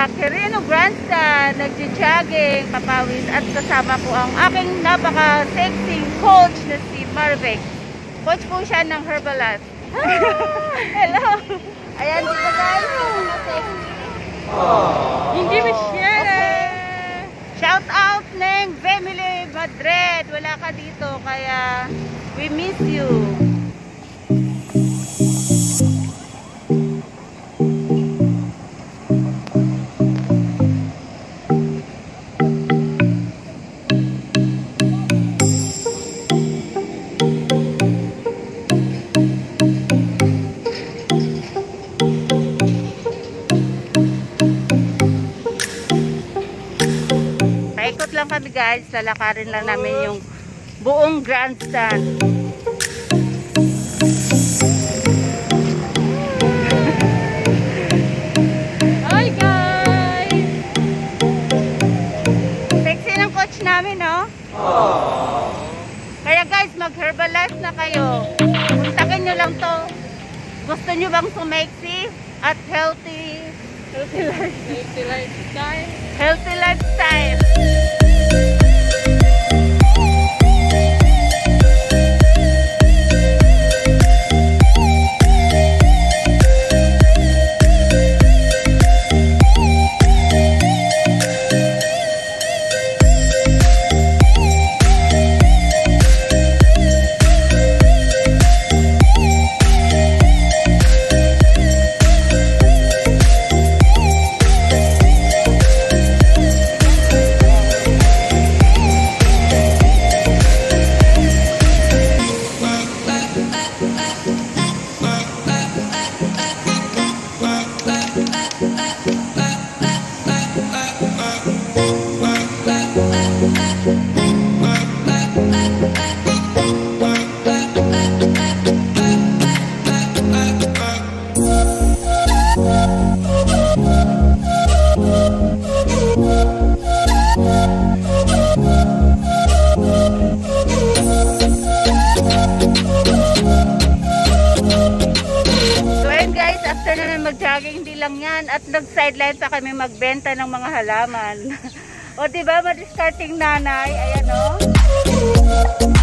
sa Quirino Grandstand, nagja-jogging, papawis at kasama ko ang aking napaka-sexy coach na si Marvic. Coach po siya ng Herbalist. Hello! Ayan dito guys, Hindi mo Shout out ng Family Madrid. Wala ka dito kaya we miss you. Paikot lang kami guys. Lalakarin lang namin yung buong grandstand. Hi guys! Sexy ng coach namin, no? Kaya guys, mag-herbalize na kayo. Puntakin nyo lang to. Gusto nyo bang sumexy at healthy? Healthy life. Healthy lifestyle. Healthy lifestyle. Mag-jogging, hindi lang yan. At nag-sideline pa kami magbenta ng mga halaman. o diba, madiscarding nanay. Ayan o.